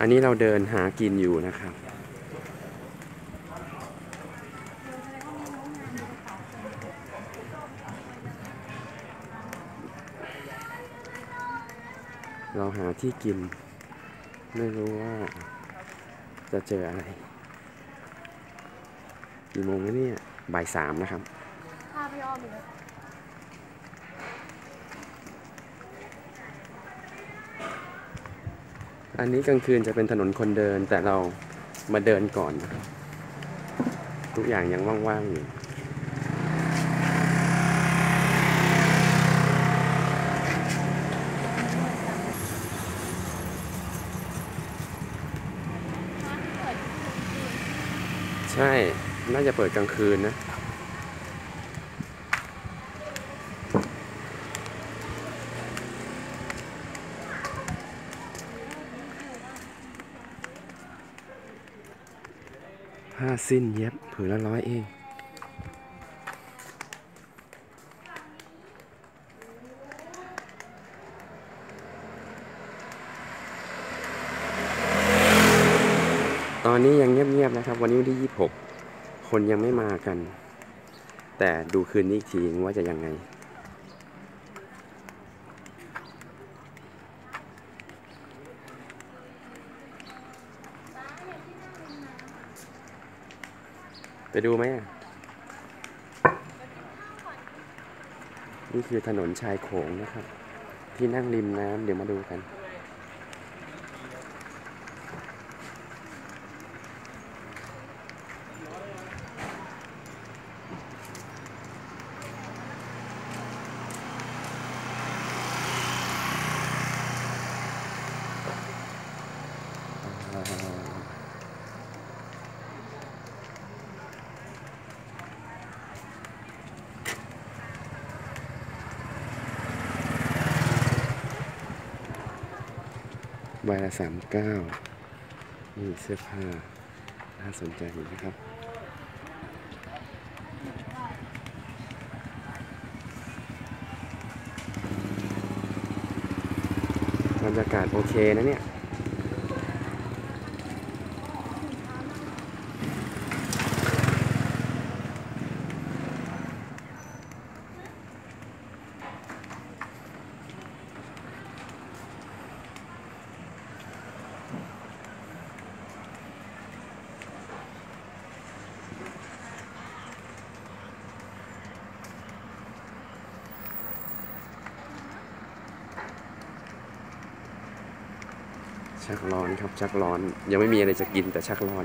อันนี้เราเดินหากินอยู่นะครับ เราหาที่กิน ไม่รู้ว่า จะเจออะไร กี่โมงแล้วเนี่ย บ่ายสามนะครับพาพี่อ้อมอีกแล้ว อันนี้กลางคืนจะเป็นถนนคนเดินแต่เรามาเดินก่อนนะครับ ทุกอย่างยังว่างๆอยู่ใช่ น่าจะเปิดกลางคืนนะ ผ้าสิ้นเย็บผืนละร้อยเอง ตอนนี้ยังเงียบๆนะครับ วันนี้วันที่ 26 คนยังไม่มากัน แต่ดูคืนนี้อีกทีว่าจะยังไง ดูไหมนี่คือถนนชายโขงนะครับ ที่นั่งริมน้ำเดี๋ยวมาดูกัน ใบละสามเก้านี่เสื้อผ้า น่าสนใจอยู่นะครับ บรรยากาศโอเคนะเนี่ย ชักร้อนครับชักร้อน ยังไม่มีอะไรจะกินแต่ชักร้อน